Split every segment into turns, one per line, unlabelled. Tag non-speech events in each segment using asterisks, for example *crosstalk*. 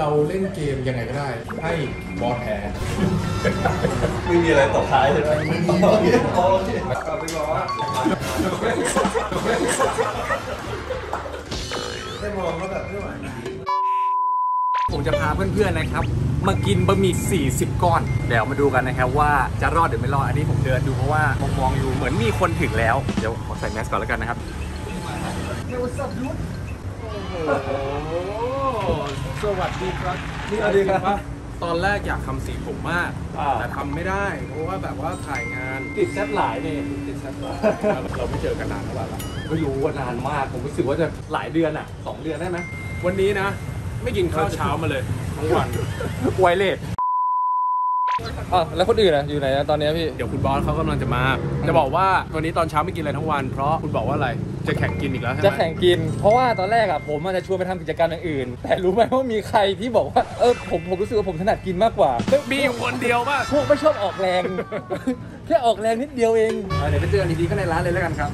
เราเล่นเกมยังไงก็ได้ ให้บอสแพ้
ไม่มีอะไรตกท้ายใช่ไหมโอเคโอเคกลับไปบอกว่าได้มองก็แบบไม่ไหว
ผมจะพาเพื่อนๆนะครับ มากินบะหมี่ 40 ก้อน เดี๋ยวมาดูกันนะครับว่าจะรอดหรือไม่รอด อันนี้ผมเดินดูเพราะว่ามองๆอยู่เหมือนมีคนถึงแล้ว เดี๋ยวขอใส่แมสก่อนแล้วกันนะครับ สวัสดีครับ
สวัสดีครับ
ตอนแรกอยากทำสีผมมาก
อ่า
แต่ทำไม่ได้ เพราะว่าแบบว่าถ่ายงาน
ติดแซดหลายนี่
ติดแซดไลน์เราไม่เจอกันนานเท่าไหร่ละ
ไม่รู้ว่านานมากผมรู้สึกว่าจะหลายเดือนอะสองเดือนได้ไหม
วันนี้นะ ไม่กินข้าวเช้ามาเลยทั้งวัน
ไวเลสอ๋อแล้วคนอื่นอะ อยู่ไหนอะตอนเนี้ยพี่
เดี๋ยวคุณบอสเขากำลังจะมา จะบอกว่าวันนี้ตอนเช้าไม่กินอะไรทั้งวัน เพราะคุณบอกว่าอะไร จะแข่งกินอีกแล้วใช่ไหม
จะแข่งกิน เพราะว่าตอนแรกอะผมอาจจะชวนไปทำกิจกรรมอย่างอื่น แต่รู้ไหมว่ามีใครที่บอกว่าเออผมผมรู้สึกว่าผมถนัดกินมากกว่า
มีอยู่คนเดียวป่ะ
พวกไม่ชอบออกแรง แค่ออกแรงนิดเดียวเองอะเดี๋ยวไปเจอกันดีๆข้างในร้านเลยแล้วกันครับ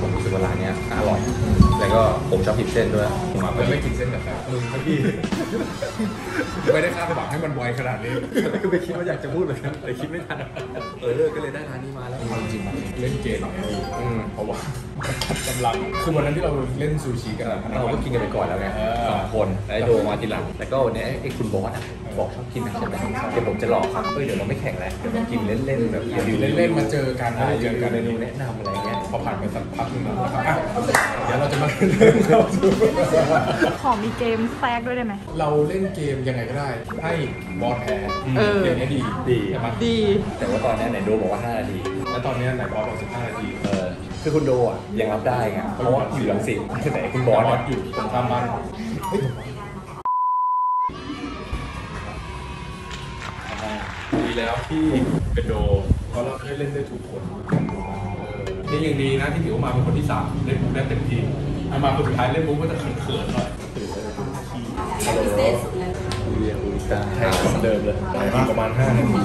ผมรู้สึกว่าร้านเนี้ยอร่อย แล้วก็ผมชอบกินเส้นด้วยผมมา
ไม่
ไม่
ไม่กินเส้นกับแฟมึงครับพี่ไม่ได้คาดหวังให้มันไวขนาดนี้
ก็ไม่คิดว่าอยากจะพูดเลยแต่คิดไม่ทันเออก็เลยได้ร้านนี้มาแล้วจริงๆ
เล่นเกมเนี่ย
อืม
เพราะว่ากำลังคือวันนั้นที่เราเล่นซูชิกันอะ
เราก็กินกันไปก่อนแล้วไง
เออ
สองคนแล้วไอ้โดมาทีหลังแล้วก็วันนี้ไอ้คุณบอสอะ บอกชอบกินนะใช่ไหมเดี๋ยวผมจะหลอกครับเฮ้ยเดี๋ยวเราไม่แข่งแล้วเดี๋ยวเรากินเล่นๆแบบ
อยู่เล่นๆมาเจอกัน
อ่า
ไม่ได้
เจ
เจ
อ
อ
กั
กันน
เมนูแนะนำอะไรเงี้ย
พอผ่านไปสักพักหนึงแล้วก็อะเดี๋ยวเราจะมาเริ่มเข้าสู่
ขอมีเกมแทรกด้วยได้ไหม
เราเล่นเกมยังไงก็ได้ให้บอสแพ้
เออ
เกมนี้ดี
ดี
ใช่ปะ
ดี
แต่ว่าตอนนี้ไหนโดบอกว่า 5 นาที
แล้วตอนนี้ไหนบอสบอก15 นาที
เออคือคุณโดอะยังรับได้ไงเพราะว่าอยู่ลังสิตแต่คุณบบอ
อ
ส
ส
อะ
อยู่ตรงข้ามบ้านเฮ้ย แล้วที่เป็นโดเพราะเราเคยเล่นได้ถูกคนเออนี่ยังดีนะที่ถือว่ามาเป็นคนที่สามเล่นมุกได้เต็มที่เอามาคนสุดท้ายเล่นมุกก็จะเขินๆหน่อย
เรียนอุลิกา
ใช่เหมือนเดิมเลยอีกประมาณ 5 นาที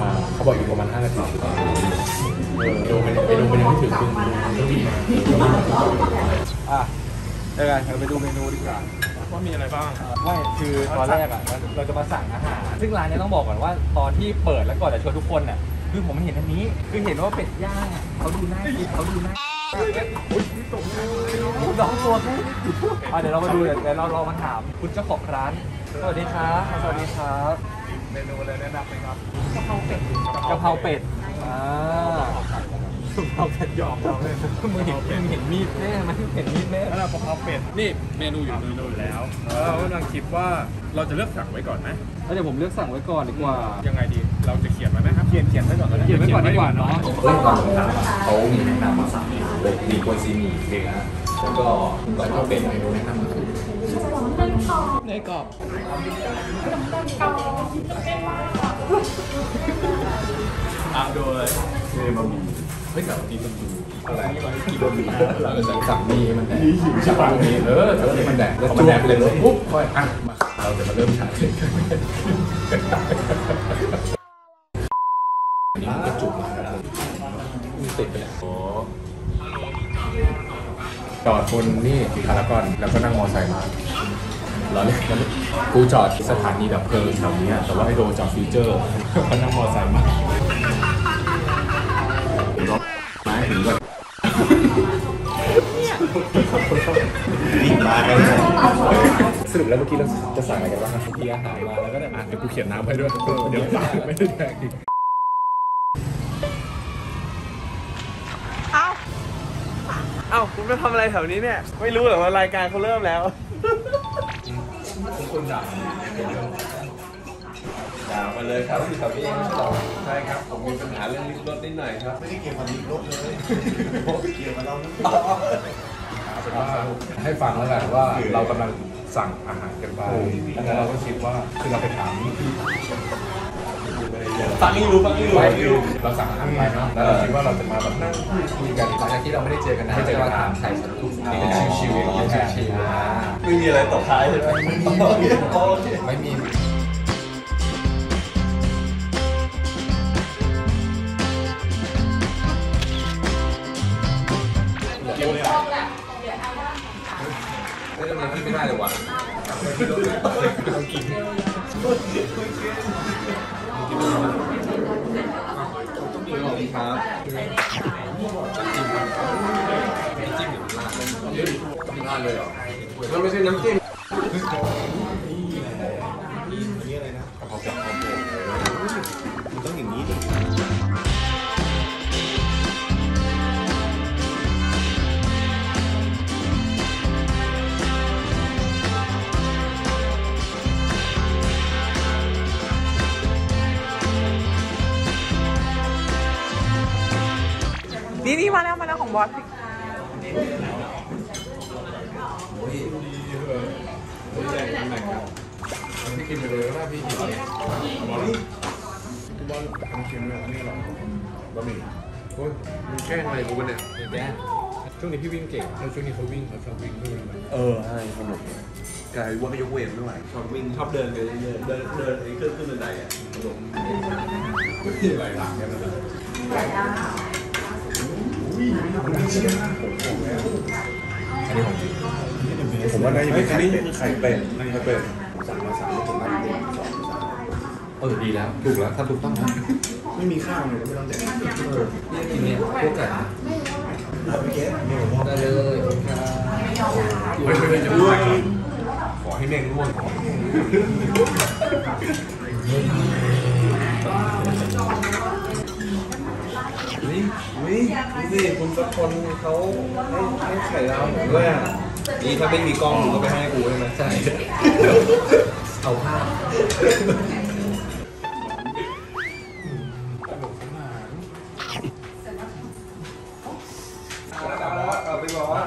อ่าเขาบอกอยู่ประมาณ 5 นาทีเออโดมันไอโดมันยังไม่ถึงมึงต้องรีบมา
อะเดี๋ยวกันเราไปดูเมนูดีกว่า
ว่ามีอะไรบ้าง
ไม่คือตอนแรกอะเราเราจะมาสั่งอาหาร ซึ่งร้านเนี้ต้องบอกก่อนว่าตอนที่เปิดแล้วก่อนจะชวนทุกคนน่ะคือผมเห็นอันนี้คือเห็นว่าเป็ดย่างอะเขาดูน่ากินเขาดูน่าคุณน้องตัวกูอะเดี๋ยวเรามาดูเดี๋ยวเดี๋ยวเราลองมาถามคุณเจ้าของร้าน สวัสดีครับสวัสดีครับ
เมนูอะไรแนะนำไหมครับ
กะเพราเป็ดกะเพราเป็ดอ่า เอาเป็ดหยอกเราเลยมึงเห็นมึงเห็นมีดแน่ไหมเห็นมีดแน่
แล้วเรากะเพราเป็ดนี่เมนูอยู่เมนูอยู่แล้วแล้วเรากำลังคิดว่าเราจะเลือกสั่งไว้ก่อนไหม
แล้วเดี๋ยวผมเลือกสั่งไว้ก่อนดีกว่า
ยังไงดีเราจะเขียนไว้ไหมครับเขียนเขียนไว้ก่อนก็ได้
เขียนไว้ก่อนดีกว่าเนาะ
เฮ้ยตอนผมถามอะเขามีแนะนำมาสามเมนูเลยมีกวนซีหมี่เนื้อแล้วก็แล้วก็เป็นเมนูแนะนำก็คือ
เนยกรอบ
อะโดยเนบะหมี่ เฮ้ยแต่วันนี้มันดูอะไรกี่บะหมี่เราจะสั่งนี้มันแดกหิวใช่ปะนี่เออสั่งนี่มันแดกแล้วมันแดกไปเลยปุ๊บค่อยอะมาเราจะมาเริ่มฉายเลยกันอันนี้มันก็จุกมาแล้วติดไปแล้วโอ้จอดบนนี่พารากอนแล้วก็นั่งมอไซค์มาเราเนี่ยกูจอดสถานีดับเพลิงแถวนี้แต่ว่าไอโดจอดฟิวเจอร์ก็นั่งมอไซค์มา ถึงก็
นี่มากันเลย
สรุปแล้วเมื่อกี้เราจะสั่งอะไรกันบ้างครับ
มีอาหารมาแล้วก็ได้
อะเดี๋ยวกูเขียนน้ำให้ด้วยเดี๋ยวตายไม่ได้แดกอีก
เอ้า
เอ้าคุณไปทำอะไรแถวนี้เนี่ย ไม่รู้เหรอว่ารายการเขาเริ่มแล้ว
ทุกคนด่า
ด่ามาเลยครับที่แถวนี้เองไม่ใช่หรอใช่ครับ ผมมีปัญหาเรื่องลิฟต์รถนิดหน่อยครับ ไม่ได้เกี่ยวกับลิฟต์รถเลยเกี่ยวกับเรา
เอาเป็นว่าให้ฟังแล้วกันว่าเรากำลังสั่งอาหารกันไปแล้วเราก็คิดว่าคือเราไปถามพี่ดูไป
ฟังให้รู้ฟังให้รู้
ไป
ฟังให้รู้
เราสั่งอาหารไปเนาะแล้วเราคิดว่าเราจะมาแบบนั่งพูดคุยกันหลังจากที่เราไม่ได้เจอกันนาน
ไม่เจอกัน
ก็ถามไทยสารทุกข์สุขดิบเป็นชิวๆอย่างนี้ยชิวๆอ่า
ไม่มีอะไรตกท้ายใช่ไหมโอเคโอเค
ไม่มีไม่ ได้เลยว่ะต้องกินต้องมีของครับจิ้มหรือลาดลาดเลยเหรอ
มันไม่ใช่น้ำจิ้ม นี่
มาแล้วมาแล้วของบอส
พี่กินไปเลยก็ได้พี่กินเลยบอลบอลทำเค็มเลยนี่หรอบะหมี่โอ้ยมึงแกล้งอะไรกูวะเนี่ยแกล้งช่วงนี้พี่วิ่งเก่งแล้วช่วงนี้เขาวิ่งเขาชอบวิ่งด้วยไหม
เออใช่สนุกกายว่ายกเวทไม่ไหวชอบวิ่งชอบเดินไปเรื่อยๆเดินเดินไอ้เครื่องขึ้นบันไดอะสนุก
ที่ไหลหลังกันนะ อันนี้ของจริง
ผมว่าน่าจะเป็นไข่เป็ดไข่เป็ดไข่เป็ดสั่งมาสั่งมาผมมาเป็นสอง
เออดีแล้วถูกแล้วถ้าถูกต้องนะ
ไม่มีข้าวเลยไม่ต้องแดก
พี่กินเนี่ยพวกไก่
ไปเก็บเดี๋ยวผม
ได้เลยครับ
เฮ้ยเฮ้ยขอให้แม่งง่วง นี่นี่นี่คุณสักคนเขาให้ให้ไข่เราผมด้วยอะนี่ถ้าไม่มีกล้องมึงก็ไปให้กูใช่ไหมใช่
เอาภาพ
เอาไปบอกว่า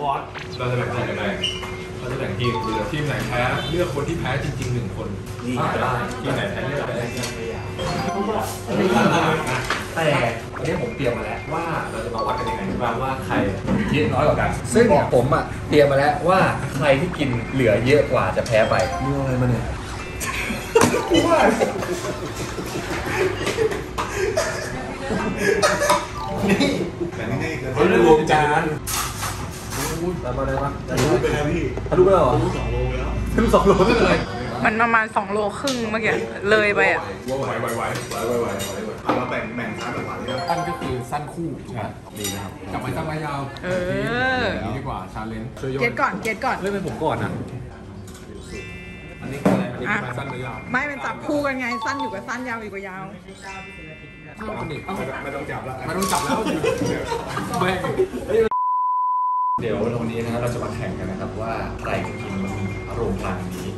ซายสปอร์ต
เราจะแบ่งทีมยังไงเราจะแบ่งทีมคือทีมไหนแพ้เลือกคนที่แพ้จริงๆหนึ่งคน
นี่
อ่าได้ทีมไหนแพ้เลือกได้
แต่วันนี้ผมเตรียมมาแล้วว่าเราจะมาวัดกันยังไงบ้างว่าใครเยอะน้อยกว่ากัน ซึ่งผมอะเตรียมมาแล้วว่าใครที่กินเหลือเยอะกว่าจะแพ้ไป
มึงเอาอะไรมาเนี่ยแต่นี่นี่คือ
เฮ้ยรวมจาน
แล้วมาได้ปะทะลุไปแล้วพี่
ทะลุไปแล้วเหรอ
ทะลุสองโลแล้ว
ทะลุสองโลไม่เป็นไร
มันประมาณ 2 โลครึ่งเมื่อกี้เลยไปอะ
ไหวไหวไหว
ไหวไหวไหวไหวไหวเอามาแบ่งแบ่งซ้ายแบ่งขวานี่นะ
สั้นก็คือสั้นคู่ใช่ดีนะครับกลับไปสั้นไม้ยาว
เออ
อย่างนี้ดีกว่าชาเลนจ์ช่วยยก
เก็ตก่อนเก็ตก่อน
เริ่มเป็นผมก่อนนะ
อันนี้คืออะไรอันนี้
อะ
คือสั้นหรือยาว
ไม่เป็นจับคู่กันไงสั้นอยู่กับสั้นยาวอยู่กับยาว
ต้องนี่
ไม่ต้องจับละ
ไม่ต้องจับแล้วไม่
เดี๋ยววันนี้นะครับเราจะมาแข่งกันนะครับว่าใครจะกินมันอารมณ์พลังนี้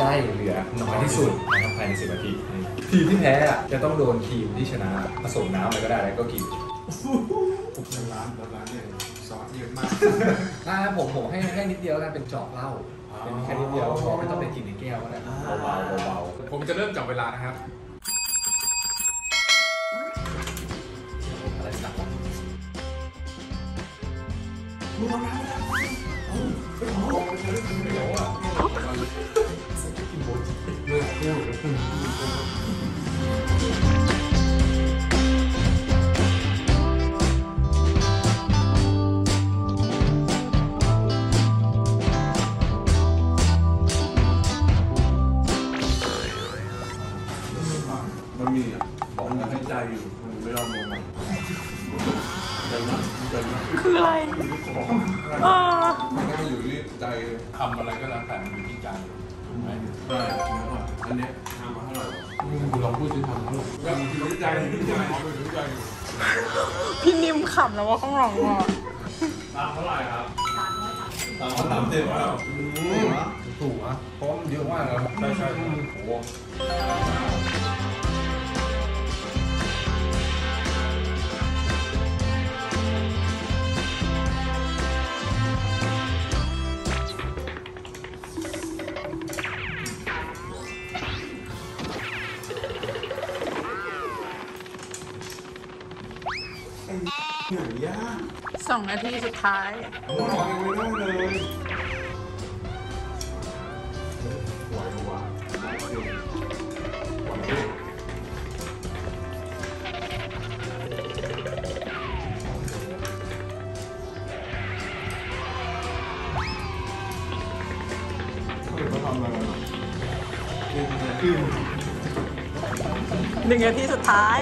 ได้เหลือน้อยที่สุดนะครับภายใน10นาทีทีมที่แพ้อะจะต้องโดนทีมที่ชนะผสมน้ำอะไรก็ได้แล้วก็กิน
ร้านร้านเนี่ยซอสเยอะมาก
ถ้าผมผมให้ให้นิดเดียวกันเป็นจอกเหล้าเป็นแค่นิดเดียวพอไม่ต้องไปกินในแก้วก็ได้เบาๆเบา
ผมจะเริ่มจับเวลานะครับ
哦 *laughs* ไห
มใช่อันเนี้ยทำมาเท่าไหร่
คุณลองพูดสิทำเท่าไหร่ก็อยู่ที่ใจอยู่ที่ใจอยู่ที่ใจอยู่
พี่นิ่มขำแล้วว่าข้างหลังอะ
ตามเท่าไหร่ครับตามเท่าไหร่เต็มแล้วถูกอะเพราะว่ามันเยอะมากนะใช่ใช่โอ้ ย่าง
สองนาทีสุดท้ายหมูห
อมยังไม่ได้เล
ยหนึ่งนาทีสุดท้าย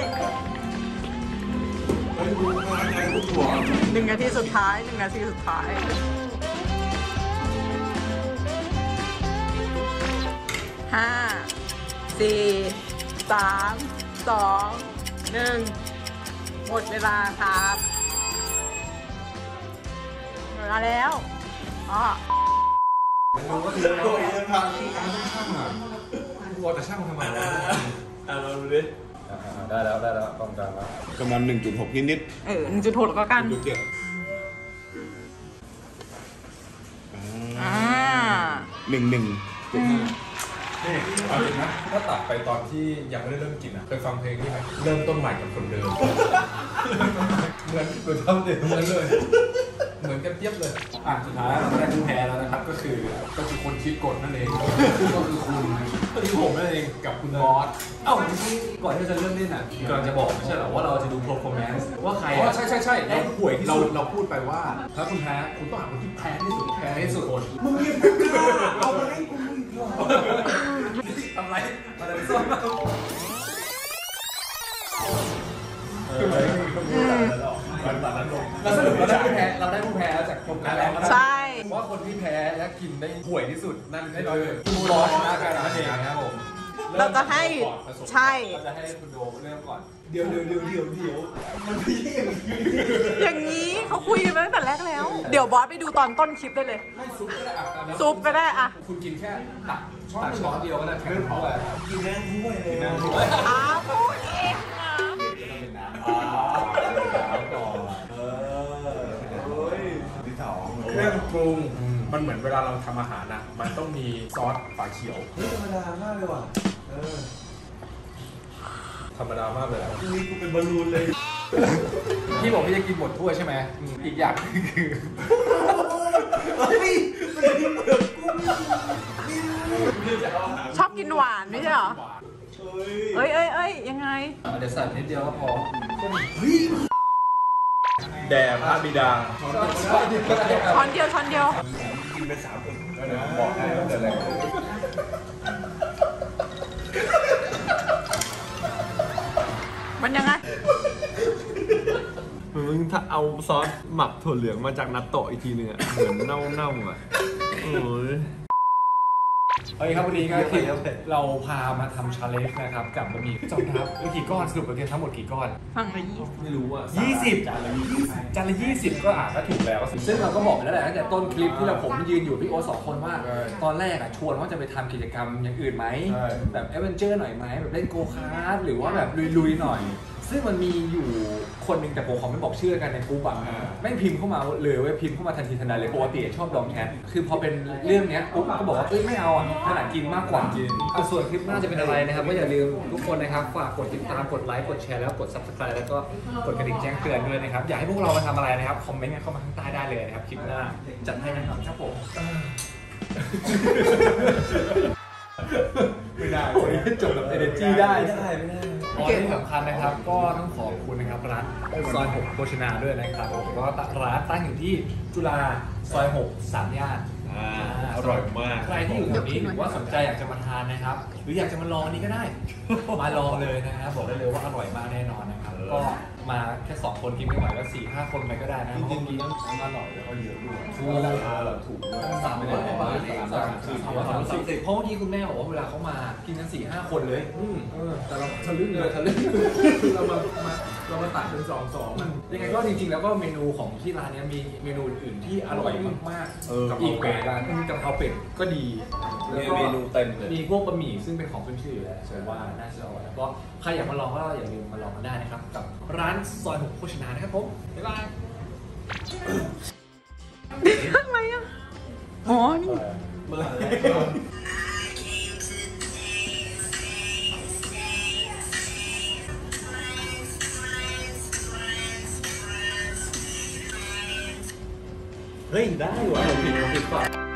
หนึ่งนาทีสุดท้ายหนึ่งนาทีสุดท้าย ห้า สี่ สาม สอง หนึ่ง หมดเวลาครับหมดเวลาแล้วอ๋อ
กูเอาแต่ช่างทำไมวะ
อะเราดูดิ
ได้แล้วได้แล้วต้องการแล้ว
ประมาณ1.6นิด
เออหนึ่งจุดหกแล้วก็กัน
ดูเก็บ
อ่า
หนึ่งหนึ่ง
นี่เอาจริงนะถ้าตัดไปตอนที่ยังไม่ได้เริ่มกินอะเคยฟังเพลงนี้ไหมเริ่มต้นใหม่กับคนเดิม เหมือนเหมือนทำเด็กเหมือนเลย เหมือนกันเทียบเลย อะสุดท้ายเราได้ผู้แพ้แล้วนะครับก็คือก็คือคนคิดกฎนั่นเอง ก็คือคุณก็คือผมนั่นเองกับคุณบอส
เอ้าเมื่อกี้ก่อนที่จะเริ่มเล่นอะกำลังจะบอกไม่ใช่เหรอว่าเราจะดู performance ว่าใคร
อ๋อ
อะ
ใช่ใช่ใช่
ได้ห่วยที่
เรา
สุด
เราพูดไปว่า ถ้าคุณแพ้คุณต้องหาคนที่แพ้ที่สุดแพ้ที่สุดคน
ทำไรมาเลยส้มเราสรุปเราได้ผู้แพ้เราได้ผู้แพ้จากโครงการแล้ว
ใช่
ว่า คนที่แพ้และกินได้ห่วยที่สุดนั่นคือคุณบอสนาการนั่นเองนะครับผม
เราจะให้ใช่
เราจะให้คุณโดเริ่มก่อน
เดี๋ยวเดี๋ยวเดี๋ยวเดี๋ยวเดี๋ยว
อย่างนี้เขาคุยกันมาตั้งแต่แรกแล้ว เดี๋ยวบอสไปดูตอนต้นคลิปได้เลย
ให้ซุปก็ได้อะแล้ว
ซุปก็ได้อะ
คุณกินแค่ตักช้อน
ตักช้อนเดียวก็ได้แค่นั้นพอ
กินแม่งถ้วยเลยแม่งถ้วย
อ้าวพูดเองนะ
เครื่องปรุงมันเหมือนเวลาเราทำอาหารนะมันต้องมีซอสฝาเขียว เฮ้ยธรรมดามากเลยว่ะ เออธรรมดามากเลยอะ
พี่บอกพี่จะกินหมดถ้วยใช่ไหมอีกอย่างหนึ่งคือ
ชอบกินหวานไม่ใช่เหรอเอ้ยเอ้ยเอ้ยยังไง
เดี๋ยวใส่นิดเดียวก็พอ
แด่พระบิดา
ช้อนเดียวช้อนเดียว
บอกให้ว่าเกิดอะไร
มันยังไง
มึงถ้าเอาซอสหมักถั่วเหลืองมาจากนัตโตะอีกทีหนึงอะเหมือนเน่าๆอะโอ้ย
โอเคครับวันนี้ก็คือเราพามาทำชาเลนจ์นะครับกับบะหมี่จอมทัพเมื่อกี่ก้อนสรุปเราเตรียมทั้งหมดกี่ก้อน
ฝั่งละยี่สิบ
ไม่รู้อะ
20จานละ20จานละ20ก็อะก็ถูกแล้วซึ่งเราก็บอกไปแล้วแหละตั้งแต่ต้นคลิปที่เราผมยืนอยู่พี่โอตสองคนว่า ตอนแรกอะชวนว่าจะไปทำกิจกรรมอย่างอื่นไหมแบบเอเวนเจอร์หน่อยไหมแบบเล่นโกคาร์ดหรือว่าแบบลุยๆหน่อย ซึ่งมันมีอยู่ คนหนึ่งแต่ผมขอไม่บอกชื่อกันในกลุ่มอะแม่งพิมพ์เข้ามาเลยเว้ยพิมพ์เข้ามาทันทีทันใดเลยปกติชอบดองแชทคือพอเป็นเรื่องเนี้ยปุ๊บก็บอกว่าเอ้ยไม่เอาอะขนาดกินมากกว่า อะส่วนคลิปหน้าจะเป็นอะไรนะครับ ก็อย่าลืมทุกคนนะครับ ฝากกดติดตามกดไลค์กดแชร์แล้วกด subscribe แล้วก็กดกระดิ่งแจ้งเตือนด้วยนะครับ อยากให้พวกเรามาทำอะไรนะครับ คอมเมนต์กันเข้ามาข้างใต้ได้เลยนะครับ คลิปหน้า จัดให้แน่นอนครับผม
ไม่ได้
โอ้ยจบแบบ energy ได้
ไม่ได้ไม่ได้
อ๋อที่สำคัญนะครับ ก็ต้องขอบคุณนะครับร้านซอย6โภชนาด้วยนะครับผมก็ร้านตั้งอยู่ที่จุฬาซอย6สามย่าน
อ่าอร่อยมาก
ใครที่อยู่แถวนี้หรือว่าสนใจอยากจะมาทานนะครับ หรืออยากจะมาลองอันนี้ก็ได้ มาลองเลยนะครับบอกได้เลยว่าอร่อยมากแน่นอนนะครับก็มาแค่สองคนกินไม่ไหวก็สี่ห้าคนไปก็ได้นะ
จริง
เพาะ
ๆ
ว่า
ทั้งอร่อยแล้วก็เยอะด้วย
ถูก
ราคาเราถูกด้วย
สามร้อยกว่าบาทสามสิบสามร้อยสามสิบเพราะเมื่อกี้คุณแม่บอกว่าเวลาเขามากินกันสี่ห้าคนเลย
อืม
เออแต่เราทะลึ่งเลยทะลึ่ง
เรามามา
เรามาตัดเป็นสองสองมัน
ยังไงก็จริงๆ แล้วก็เมนูของที่ร้านเนี้ยมีเมนูอื่นๆที่อร่อยมาก
เออ
ๆอีกเป็ดร้านกะเพราเป็ดก็ดีแล้วก็
เมนูเต็มเลย
มีพวกบะหมี่ซึ่งเป็นของขึ้นชื่ออยู่แล้วผมว่าน่าจะอร่อยแล้วก็ใครอยากมาลองก็อย่าลืมมาลองกันได้นะครับ กับร้านซอยหกโภชนานะครับผม บ๊ายบาย
อะไรอะ อ๋อนี่
เฮ้ยได้ว่ะผมผิดผมผิดป่ะ